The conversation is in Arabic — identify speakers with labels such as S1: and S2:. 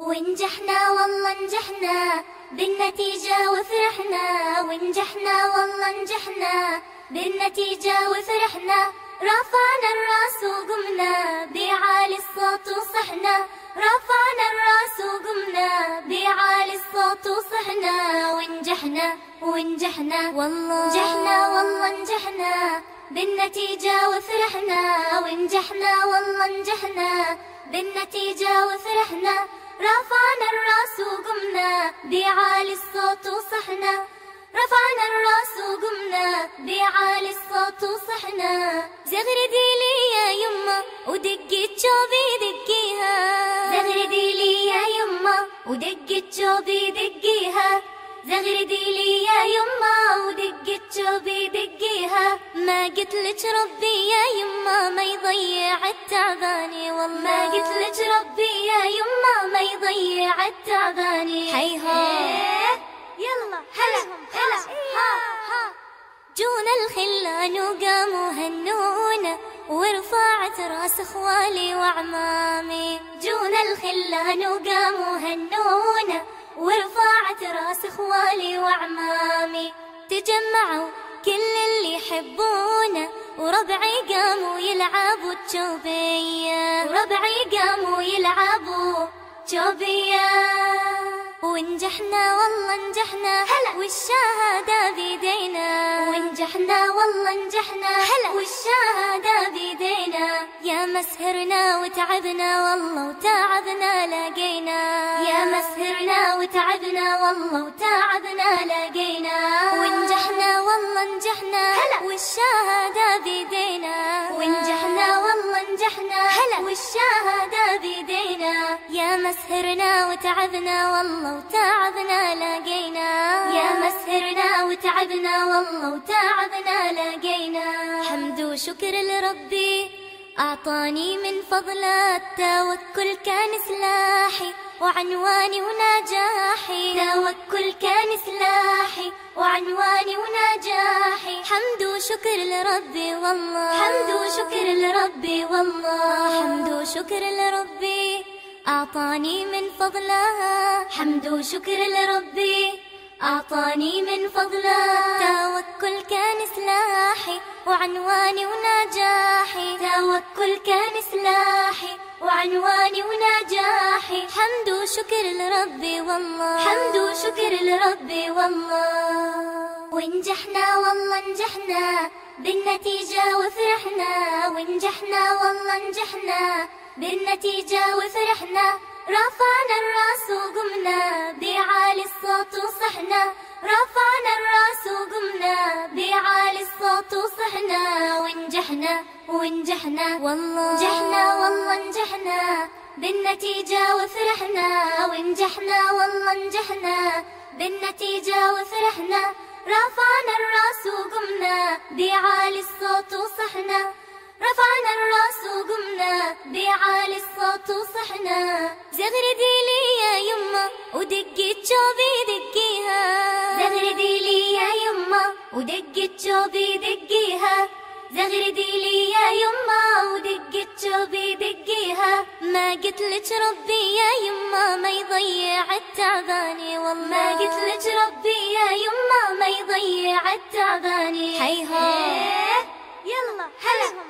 S1: ونجحنا والله نجحنا بالنتيجة وفرحنا. ونجحنا والله نجحنا بالنتيجة وفرحنا. رفعنا الراس وقمنا بعالي الصوت وصحنا. رفعنا الراس وقمنا بعالي الصوت وصحنا. ونجحنا ونجحنا والله. نجحنا والله نجحنا بالنتيجة وفرحنا. ونجحنا والله نجحنا بالنتيجة وفرحنا. رفعنا الرأس وقمنا بعالي الصوت وصحنا رفعنا الرأس وقمنا بعالي الصوت وصحنا زغردي لي يا يما ودقي شوبي دقيها. زغردي لي يا يما ودقي شوبي دقيها. زغردي لي ودقي شوبي دقيها. ما قلت لك ربي يا يما ما يضيع التعباني. والله ما قلت لك ربي يا يما ما يضيع التعباني. هيها يلا هلا هلا ها ها. جونا الخلان وقاموا هنونا ورفعت راس إخوالي وعمامي جونا الخلان وقاموا هنونا ورفعت راس إخوالي وعمامي تجمعوا كل اللي يحبونا. وربعي قاموا يلعبوا الجوبية وربعي قاموا يلعبوا جوبية ونجحنا والله نجحنا هلا. والشهادة بيدينا. ونجحنا والله نجحنا هلا. والشهادة بيدينا. يا مسهرنا وتعبنا والله وتعبنا. لقينا يا مسهرنا وتعبنا والله وتعبنا لقينا. ونجحنا والله نجحنا. هلا. والشهادة بيدينا. ونجحنا والله نجحنا. هلا. والشهادة بيدينا. يا مسهرنا وتعبنا والله وتعبنا لقينا. يا مسهرنا وتعبنا والله وتعبنا لقينا. حمد وشكر لربي. أعطاني من فضله التوكل كان سلاحي وعنواني ونجاحي توكل كان سلاحي وعنواني ونجاحي حمد وشكر لربي والله. حمد وشكر لربي والله. حمد وشكر لربي. أعطاني من فضله. حمد وشكر لربي. أعطاني من فضله. توكل كان سلاحي وعنواني ونجاحي توكل كان سلاحي وعنواني ونجاحي حمد وشكر لربي والله. حمد وشكر لربي والله. ونجحنا والله نجحنا بالنتيجة وفرحنا. ونجحنا والله نجحنا بالنتيجة وفرحنا. رفعنا الراس وقمنا وصحنا رفعنا الرأس وقمنا بعالي الصوت وصحنا ونجحنا ونجحنا. والله. نجحنا والله نجحنا. بالنتيجة وفرحنا. ونجحنا والله نجحنا. بالنتيجة وفرحنا. رفعنا الرأس وقمنا بعالي الصوت وصحنا. رفعنا الرأس وقمنا بعالي الصوت وصحنا. زغردي لي يا يما ودقي لي يا ودقي شوبي دقيها. زغردي لي يا يما ودقي شوبي دقيها. ما قلت لك ربي يا يما ما يضيع التعباني والله. ما قلت لك ربي يا يما ما يضيع التعباني هيها يلا هلا.